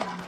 ya